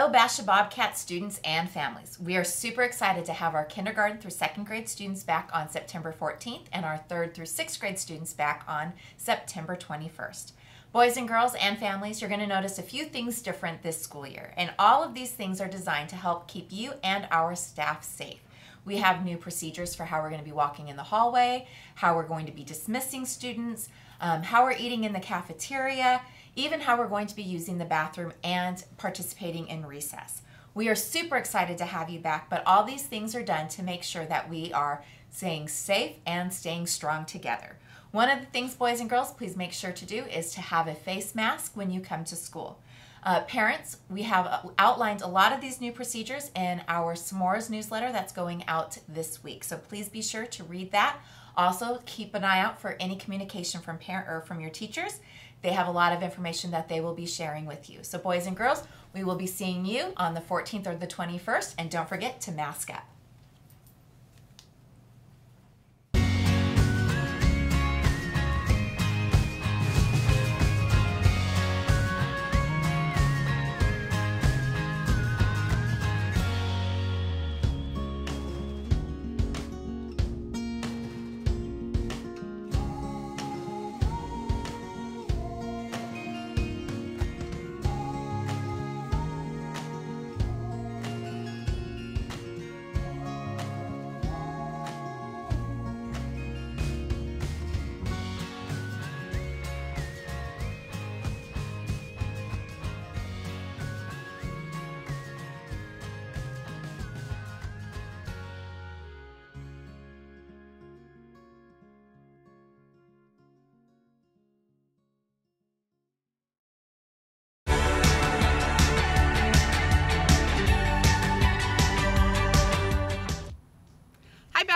Hello, Basha Bobcat students and families. We are super excited to have our kindergarten through second grade students back on September 14th and our third through sixth grade students back on September 21st. Boys and girls and families, you're going to notice a few things different this school year, and all of these things are designed to help keep you and our staff safe. We have new procedures for how we're going to be walking in the hallway, how we're going to be dismissing students, um, how we're eating in the cafeteria, even how we're going to be using the bathroom and participating in recess. We are super excited to have you back, but all these things are done to make sure that we are staying safe and staying strong together. One of the things, boys and girls, please make sure to do is to have a face mask when you come to school. Uh, parents, we have outlined a lot of these new procedures in our S'mores newsletter that's going out this week. So please be sure to read that. Also, keep an eye out for any communication from parent or from your teachers. They have a lot of information that they will be sharing with you. So boys and girls, we will be seeing you on the 14th or the 21st, and don't forget to mask up.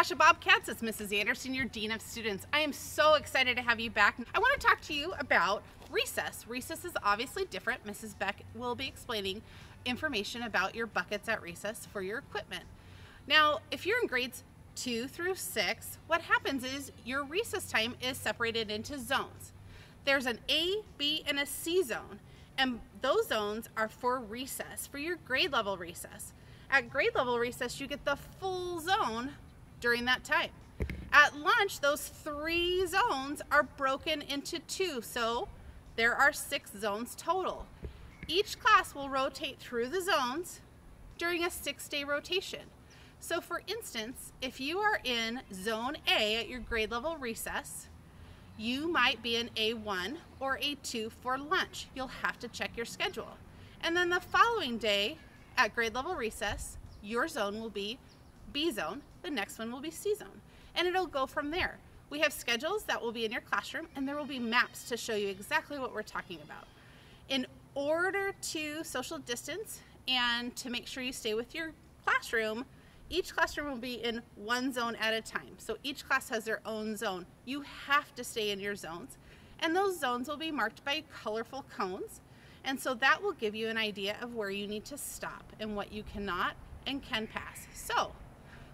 Hi Basha Bobcats, it's Mrs. Anderson, your Dean of Students. I am so excited to have you back. I want to talk to you about recess. Recess is obviously different. Mrs. Beck will be explaining information about your buckets at recess for your equipment. Now, if you're in grades two through six, what happens is your recess time is separated into zones. There's an A, B, and a C zone, and those zones are for recess, for your grade level recess. At grade level recess, you get the full zone during that time. At lunch, those three zones are broken into two, so there are six zones total. Each class will rotate through the zones during a six day rotation. So for instance, if you are in zone A at your grade level recess, you might be in A1 or A2 for lunch. You'll have to check your schedule. And then the following day at grade level recess, your zone will be B zone, the next one will be C zone. And it'll go from there. We have schedules that will be in your classroom and there will be maps to show you exactly what we're talking about. In order to social distance and to make sure you stay with your classroom, each classroom will be in one zone at a time. So each class has their own zone. You have to stay in your zones. And those zones will be marked by colorful cones. And so that will give you an idea of where you need to stop and what you cannot and can pass. So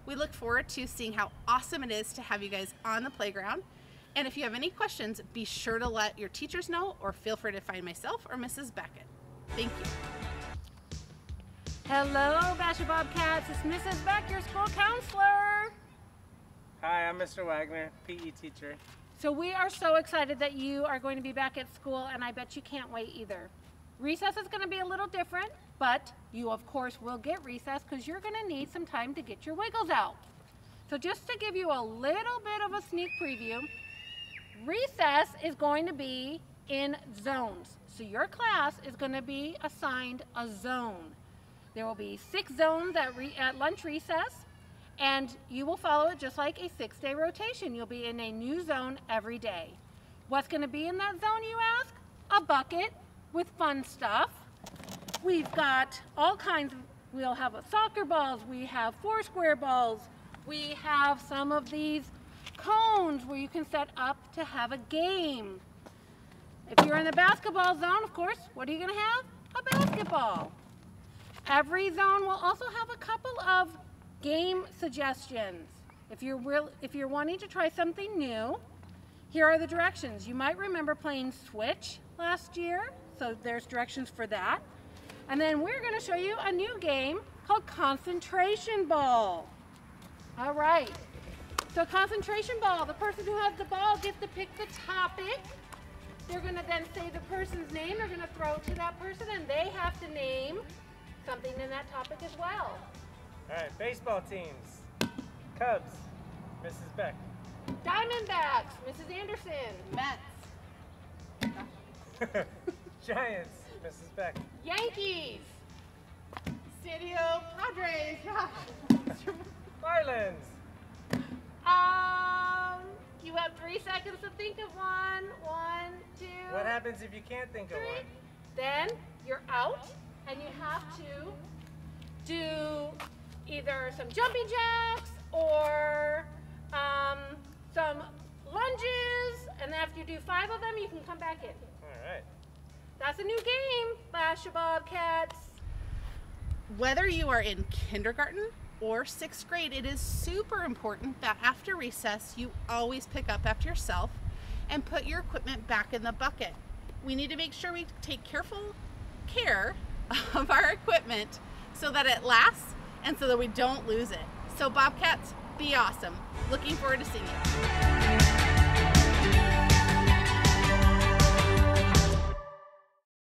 we look forward to seeing how awesome it is to have you guys on the playground. And if you have any questions, be sure to let your teachers know or feel free to find myself or Mrs. Beckett. Thank you. Hello, Basha Bobcats. It's Mrs. Beck, your school counselor. Hi, I'm Mr. Wagner, PE teacher. So we are so excited that you are going to be back at school, and I bet you can't wait either. Recess is going to be a little different, but you of course will get recess because you're going to need some time to get your wiggles out. So just to give you a little bit of a sneak preview, recess is going to be in zones. So your class is going to be assigned a zone. There will be six zones at, at lunch recess, and you will follow it just like a six-day rotation. You'll be in a new zone every day. What's going to be in that zone, you ask? A bucket with fun stuff. We've got all kinds of, we'll have soccer balls, we have four square balls, we have some of these cones where you can set up to have a game. If you're in the basketball zone, of course, what are you going to have? A basketball. Every zone will also have a couple of game suggestions. If you're, real, if you're wanting to try something new, here are the directions. You might remember playing Switch last year, so there's directions for that. And then we're going to show you a new game called Concentration Ball. All right. So concentration ball, the person who has the ball gets to pick the topic. They're going to then say the person's name. They're going to throw it to that person, and they have to name something in that topic as well. All right, baseball teams. Cubs, Mrs. Beck. Diamondbacks, Mrs. Anderson. Mets. Giants, Mrs. Beck. Yankees. San Diego Padres. Marlins. Um, you have three seconds to think of one. One, two, What happens if you can't think of one? Then you're out, and you have to do either some jumping jacks or um, some lunges. And then after you do five of them, you can come back in. All right. That's a new game, Basha Bobcats. Whether you are in kindergarten or sixth grade, it is super important that after recess you always pick up after yourself and put your equipment back in the bucket. We need to make sure we take careful care of our equipment so that it lasts and so that we don't lose it. So Bobcats, be awesome. Looking forward to seeing you.